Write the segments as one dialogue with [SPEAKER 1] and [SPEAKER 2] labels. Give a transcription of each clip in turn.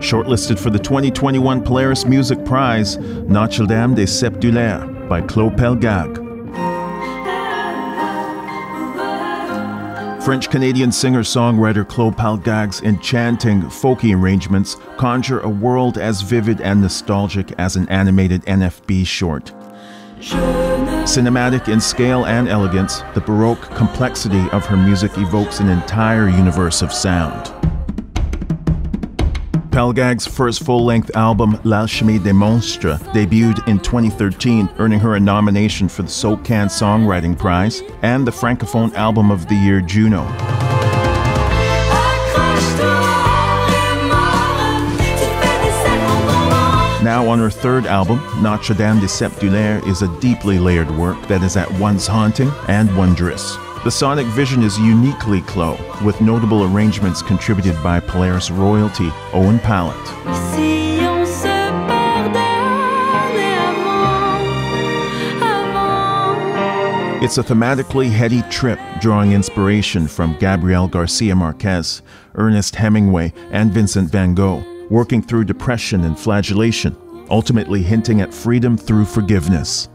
[SPEAKER 1] Shortlisted for the 2021 Polaris Music Prize, Notre-Dame-des-Sept-Douleurs by Klô Pelgag. French Canadian singer songwriter Klô Pelgag's enchanting, folky arrangements conjure a world as vivid and nostalgic as an animated NFB short. Cinematic in scale and elegance, the Baroque complexity of her music evokes an entire universe of sound. Pelgag's first full length album, La L'Alchimie des Monstres, debuted in 2013, earning her a nomination for the SOCAN Songwriting Prize and the Francophone Album of the Year Juno. Now, on her third album, Notre-Dame-des-Sept-Douleurs is a deeply layered work that is at once haunting and wondrous. The sonic vision is uniquely Klô, with notable arrangements contributed by Polaris royalty Owen Pallett. It's a thematically heady trip drawing inspiration from Gabriel Garcia Marquez, Ernest Hemingway, and Vincent van Gogh, working through depression and flagellation, ultimately hinting at freedom through forgiveness.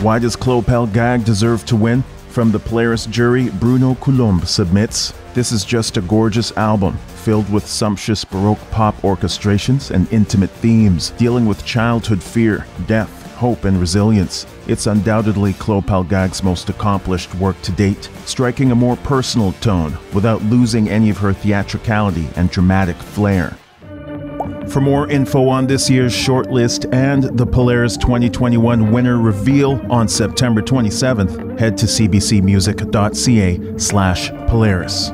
[SPEAKER 1] Why does Klô Pelgag deserve to win? From the Polaris jury, Bruno Coulomb submits This is just a gorgeous album, filled with sumptuous Baroque pop orchestrations and intimate themes, dealing with childhood fear, death, hope, and resilience. It's undoubtedly Klô Pelgag's most accomplished work to date, striking a more personal tone without losing any of her theatricality and dramatic flair. For more info on this year's shortlist and the Polaris 2021 winner reveal on September 27th, head to cbcmusic.ca slash Polaris.